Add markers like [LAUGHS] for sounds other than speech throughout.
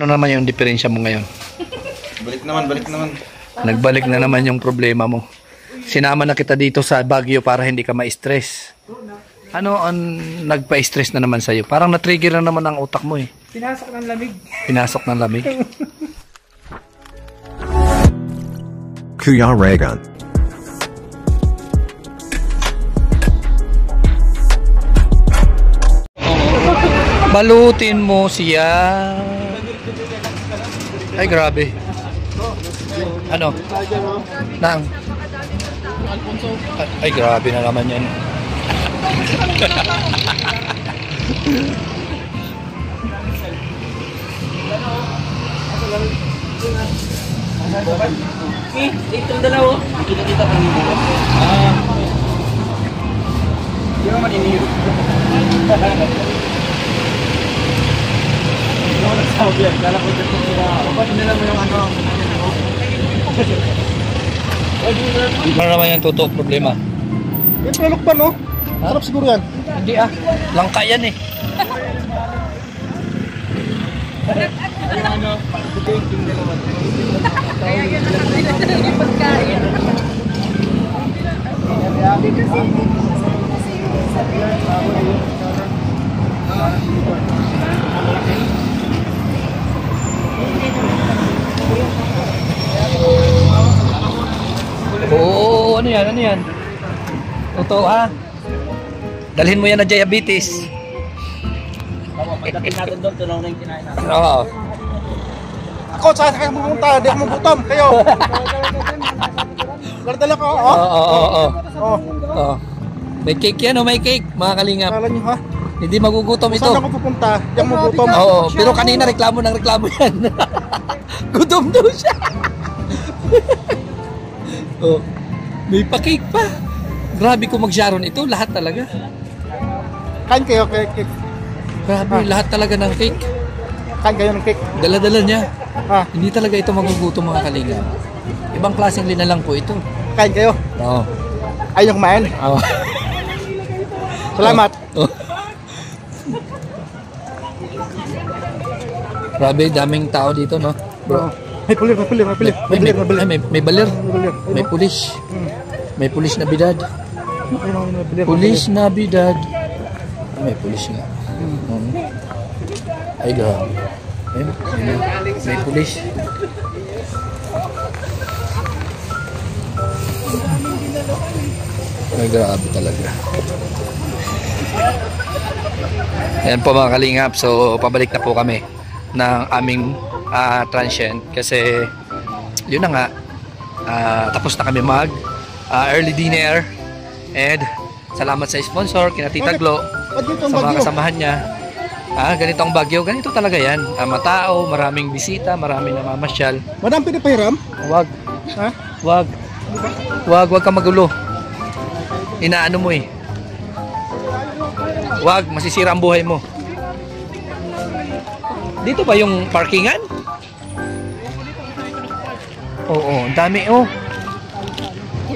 Ano naman yung diferensya mo ngayon? Balik naman, balik naman. Nagbalik na naman yung problema mo. Sinama na kita dito sa Baguio para hindi ka ma-stress. Ano ang nagpa-stress na naman sa'yo? Parang na-trigger na naman ang utak mo eh. Pinasok ng lamig. Pinasok ng lamig. Kuya Reagan. Balutin mo siya. Ay, grabe. Ano? Nang? Ay, grabe na naman yan. Eh, itong dalawa. Kita-kita kami dito. Ah. Hindi naman iniyot. Hindi ako nagsabi yan. Kala ko dito sila. Ba't nila mo yung ano? Ano naman yung totoo problema? Yung prelok ba, no? Sarap siguro yan. Hindi ah. Langka yan eh. Oo, ano yan, ano yan? Totoo ha? Dalhin mo yan na diabetes. Tama, pagdating natin doon, tunaw na yung kinain natin. Oo. Ako, saan kayo pumunta? Di ako magutom. Kayo. [LAUGHS] Dala ko, Oo, oh. oo, oo. Oh, Oo. May cake yan o may cake, mga kalingap. kala nyo ha? Hindi magugutom ito. Saan ako pupunta? Di ako magutom. Oo, pero kanina reklamo ng reklamo yan. [LAUGHS] Gutom daw siya. [LAUGHS] oh, may pa-cake pa. Grabe kung mag-sharon ito, lahat talaga. Kain kayo, cake. cake. Grabe, lahat talaga ng cake. Kain kayo ng cake. Dala-dala niya. Ha? Hindi talaga ito magugutom mga kalingap. Ibang klaseng lina lang po ito. Kain kayo. Oo. Ayaw kumain. Oo. Salamat. [LAUGHS] Oh. Grabe, daming tao dito, no? Bro. May pulir, may pulir, may pulir. May May, may may, may. May pulis. May pulis na bidad. Ayun, ayun, may pulir. Pulis na bidad. Ay, may pulis nga. Mm. Ay, grabe. Ayun, ayun, may pulis. Ay, grabe talaga. Ayan po mga kalingap. So, pabalik na po kami ng aming ah, transient kasi yun na nga ah, tapos na kami mag ah, early dinner and salamat sa sponsor kina Tita? Glo sa mga kasamahan niya ah, ganito ang bagyo ganito talaga yan ah, matao maraming bisita maraming namamasyal Madam, pwede pahiram? wag Ha? wag wag wag ka magulo inaano mo eh wag masisira ang buhay mo dito ba yung parkingan? Oo, ang dami oh.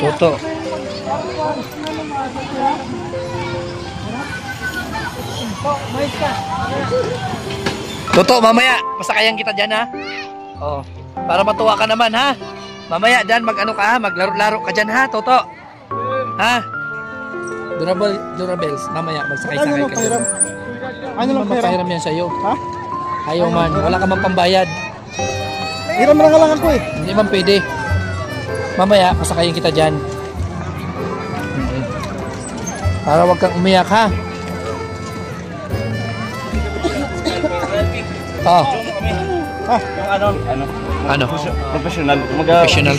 Toto. Toto, mamaya. Masakayan kita dyan, ha? Oh. Para matuwa ka naman, ha? Mamaya dyan, mag-ano ka, ha? Maglaro-laro ka dyan, ha, Toto? Ha? Durable, durables. Mamaya, Ano magsakay-sakay lang ka. pahiram? Ano Ano lang lang pahiram? pahiram yan sa'yo? Ha? Ayaw man. Wala ka man pambayad. Hiram lang lang ako eh. Hindi man pwede. Mamaya, pasakayin kita dyan. Para wag kang umiyak, ha? Oh, Ha? Yung ano, ano, ano? professional. Professional.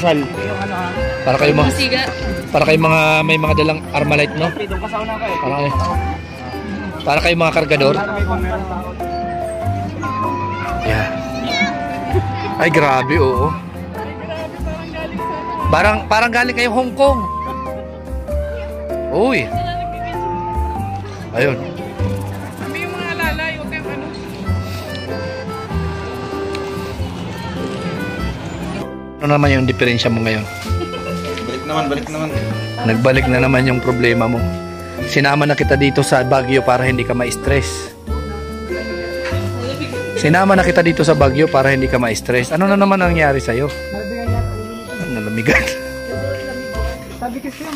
Para kayo mga, para kayo mga, may mga dalang armalite, no? Eh. Para kayo, para kayo mga kargador. Yeah. Ay, grabe, oo. Parang, parang galing kayo Hong Kong. Uy. Ayun. Kami yung mga lalay, huwag kayong ano. Ano naman yung diferensya mo ngayon? Balik naman, balik naman. Nagbalik na naman yung problema mo. Sinama na kita dito sa Baguio para hindi ka ma-stress. Sinama na kita dito sa Baguio para hindi ka ma-stress. Ano na naman ang nangyari sa'yo? Nalamigan.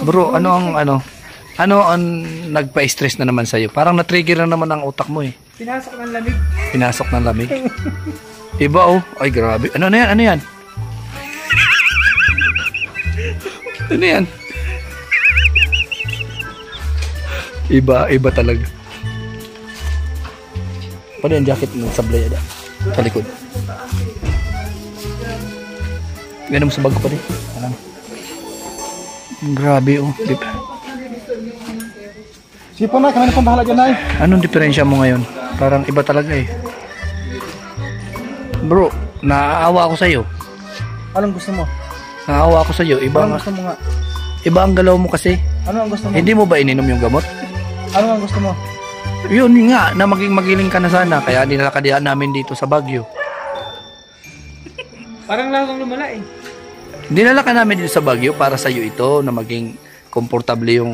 Bro, ano ang ano? Ano ang nagpa-stress na naman sa'yo? Parang na-trigger na naman ang utak mo eh. Pinasok ng lamig. Pinasok ng lamig. [LAUGHS] Iba oh. Ay, grabe. Ano na yan? Ano yan? ano yan? Iba, iba talaga. Paano yung jacket ng sablay ada? Sa likod. Ganun mo sa bag pa rin. Alam. Grabe oh. Dip. Sige po na, kami na pong bahala dyan na eh. Anong diferensya mo ngayon? Parang iba talaga eh. Bro, naaawa ako sa'yo. Anong gusto mo? Naaawa ako sa'yo. Iba, Anong gusto mo nga? iba ang galaw mo kasi. Ano ang gusto mo? Hindi mo ba ininom yung gamot? Ano ang gusto mo? Yun nga, na maging magiling ka na sana. Kaya nilalakadian namin dito sa Baguio. Parang lalong lumala eh. Dinala ka namin dito sa Baguio para sa'yo ito na maging komportable yung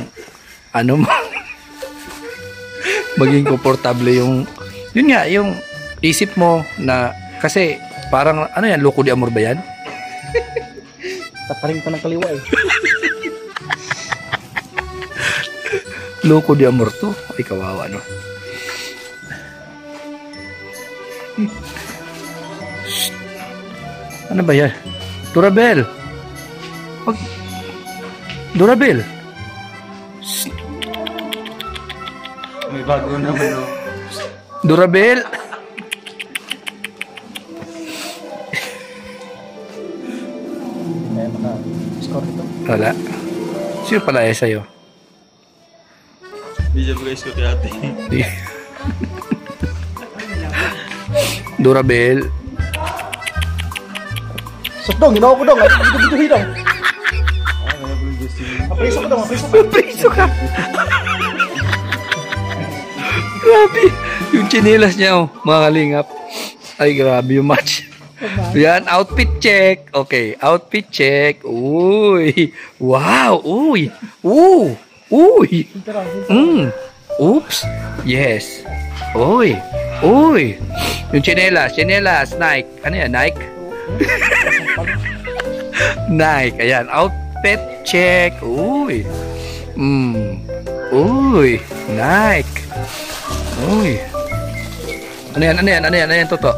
ano mo. [LAUGHS] maging komportable yung yun nga, yung isip mo na kasi parang ano yan, loko di amor ba yan? [LAUGHS] Taparing pa ng kaliwa eh. [LAUGHS] Loko di amor to. Ay, kawawa, no? Ano ba yan? Durabel! Wag... Durabel! May bago naman oh. Durabel! Eh, ito. Wala. Sino pala eh sa'yo? Hindi siya guys ko kay ate. Durabel. Sotdong, ginawa ko dong. Ay, Dito-dito dong. Apriso ko dong, apriso ko. Preso ka! grabe! Yung chinelas niya, oh, mga kalingap. Ay, grabe yung match. Yan, outfit check. Okay, outfit check. Uy! Wow! Uy! Ooh! Uy! Mm. Oops! Yes. Uy! Uy! Yung chinelas, chinelas, Nike. Ano yan, Nike? [LAUGHS] Nike. Ayan, outfit check. Uy. Mm. Uy, Nike. Uy. Ano yan, ano yan, ano yan, ano yan, toto?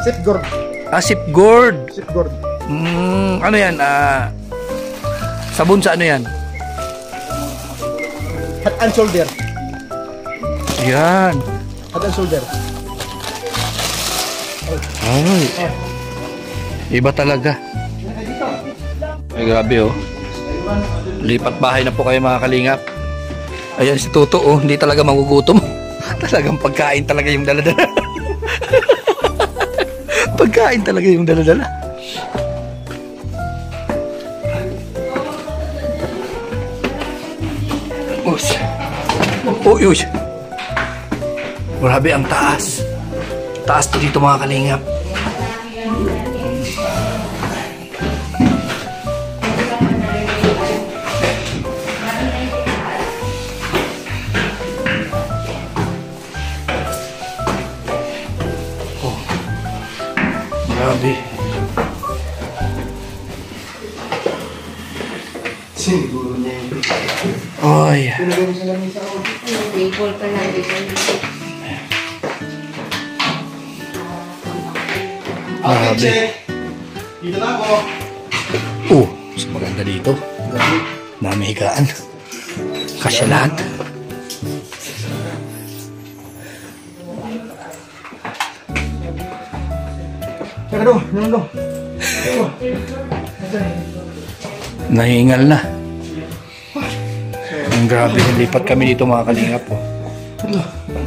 Sit guard. Ah, sip gourd. Sit guard. Mm, ano yan, ah, sabon sa ano yan? Head and shoulder. Yan. Head and shoulder. Ay. Iba talaga. Ay, grabe oh. Lipat bahay na po kayo mga kalingap. Ayan si Toto oh, hindi talaga magugutom. [LAUGHS] Talagang pagkain talaga yung daladala. [LAUGHS] pagkain talaga yung daladala. Uy. Uy, uy. Grabe ang taas. Taas to dito mga kalingap. Oy. Table pa lang dito. Grabe. Dito na ako. Oh, mas maganda dito. Dami higaan. Kasya lahat. Teka dong, yun dong. Nahingal na. Ang grabe, nilipat kami dito mga kalingap po.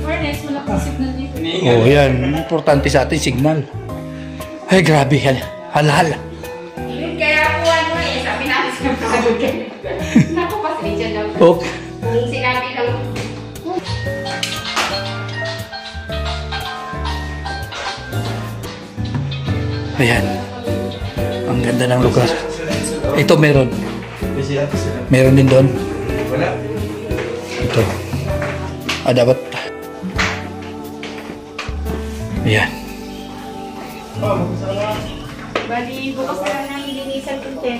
Fairness, wala pang signal dito. Oh, yan. Importante sa atin, signal. Ay, grabe. Hal- Halal. Yun kaya po ano eh, sabi namin sa pagod ka. Naku, pasensya na po. Oh. Kung sinabi lang, Ayan. Ang ganda ng lugar. Ito meron. Meron din doon. Dapat. Ayan. bali, bukas na lang.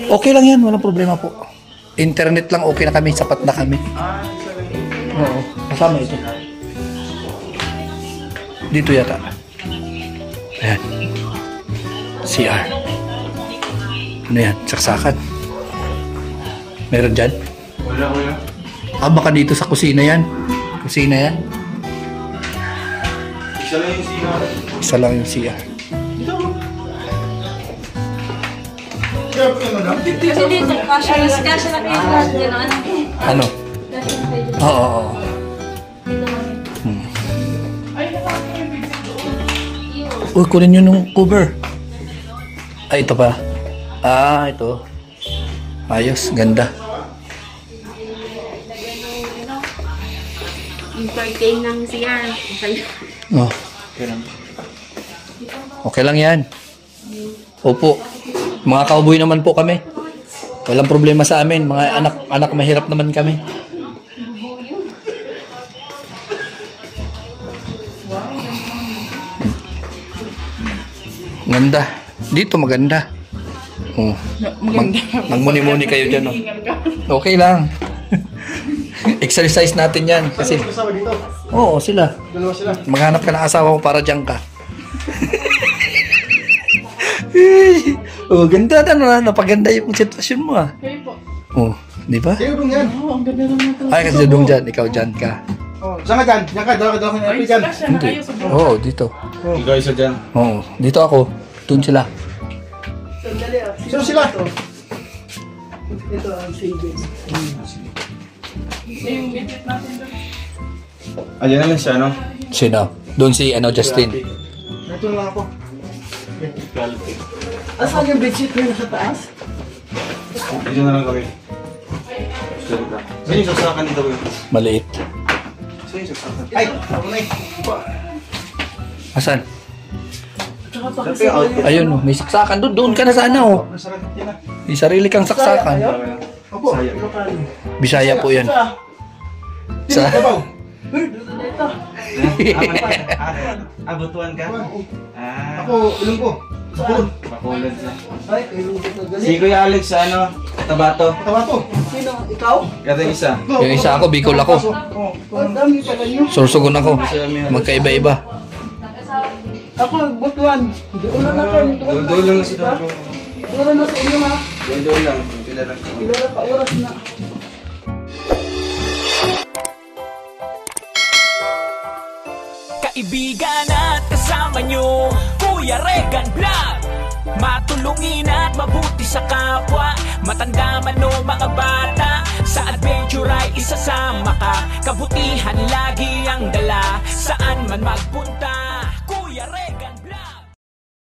Okay yan. Walang problema po. Internet lang okay na kami. Sapat na kami. Oo. Kasama ito. Dito yata. Ayan. CR. Ano yan? Saksakan. Meron dyan? Wala ko yun. Ah, baka dito sa kusina yan. Kusina yan. Isa lang yung sino. Isa lang yung CR. Kaya po yun, madam. Kasi dito, kasha na kasha na kayo lahat gano'n. Ano? Oo, oo, oo. Hmm. Uy, kunin nyo nung cover. Ay, ito pa. Ah, ito. Ayos, ganda. Entertain ng siya. Okay. Oh. Okay lang yan. Opo. Mga cowboy naman po kami. Walang problema sa amin. Mga anak anak mahirap naman kami. Ganda. Dito maganda. Oh. Mag, magmuni-muni kayo dyan. Oh. Okay lang. Exercise natin yan. Kasi, Kasama dito. oo, sila. Dalawa sila. Maghanap ka ng asawa mo para dyan ka. [LAUGHS] oh, ganda na na. Napaganda yung sitwasyon mo ah. Oh, di ba? Kayo dong yan. Ay, kasi doon dyan. Ikaw dyan ka. Oh, saan ka dyan? Diyan ka, dalawa ka, dalawa ka dyan. Hindi. Oo, oh, dito. Ikaw isa dyan. Oo, dito ako. Doon sila. Sino sila? Ayan na lang siya, no? Sino? Doon si ano, Justin. Ito lang ako. Asan yung bedsheet na nasa taas? Dito na lang kami. Saan yung sasakan dito, boy? Maliit. Saan yung sasakan? Ay! Eh. Asan? Ayun, oh, may saksakan. Doon, doon ka na sana, oh. Na. May sarili kang saksakan. Bisaya po yan. Sa? Sa? Sabaw. Abutuan ka? Ah, Ako, ilong ko. Sapul. bakulod siya. Si Kuya Alex ano, Tabato. Tawa to. Kata yung isa. Yung isa ako, Bicol ako. Oh, Sorsogon ako. Magkaiba-iba. Ako, butuan. Doon na na kayo. Doon lang si Dodo. Doon na sa inyo ha. Doon lang. Sila lang. Pa oras na. Kaibigan at kasama nyo. Kuya Regan Vlog Matulungin at mabuti sa kapwa. Matanda man o mga bata Sa adventure ay isasama ka. Kabutihan lagi ang dala Saan man magpunta